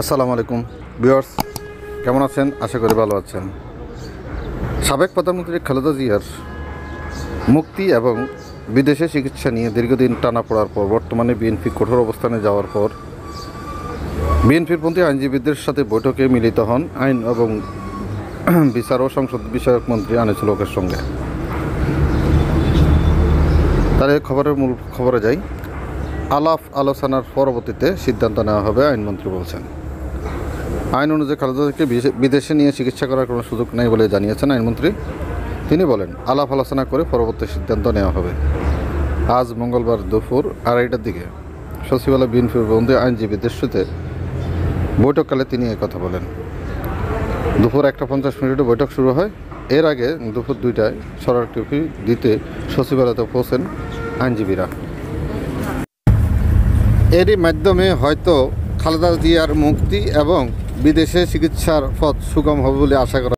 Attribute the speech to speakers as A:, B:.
A: আসসালামু আলাইকুম। ভিউয়ার্স, কেমন আছেন? আশা করি ভালো আছেন। সাবেক প্রধানমন্ত্রী খালেদা জিয়ার মুক্তি এবং বিদেশে চিকিৎসা নিয়ে দীর্ঘদিন টানা পড়ার পর বর্তমানে বিএনপি কঠোর অবস্থানে যাওয়ার পর বিএনপির পন্থী আইনজীবীদের সাথে বৈঠকে মিলিত হন আইন এবং বিচার ও সংসদ বিষয়ক মন্ত্রী আনিসুল হকের সঙ্গে। তার খবরের মূল খবরে যাই। আলাপ আলোচনার পরবর্তীতে সিদ্ধান্ত নেওয়া হবে, আইনমন্ত্রী বলছেন। আইন অনুযায়ী খালেদাকে বিদেশে- নিয়ে চিকিৎসা করার কোনো সুযোগ নেই বলে জানিয়েছেন আইনমন্ত্রী। তিনি বলেন, আলাপ আলোচনা করে পরবর্তী সিদ্ধান্ত নেওয়া হবে। আজ মঙ্গলবার দুপুর আড়াইটার দিকে সচিবালয় বিএনপির বন্ধু আইনজীবীদের সাথে বৈঠককালে তিনি কথা বলেন। দুপুর একটা পঞ্চাশ মিনিটে বৈঠক শুরু হয়। এর আগে দুপুর দুইটায় স্মারকলিপি দিতে সচিবালয়তে পৌঁছেন আইনজীবীরা। এরই মাধ্যমে হয়তো খালেদা জিয়ার মুক্তি এবং বিদেশে চিকিৎসার পথ সুগম হবে বলে আশা করা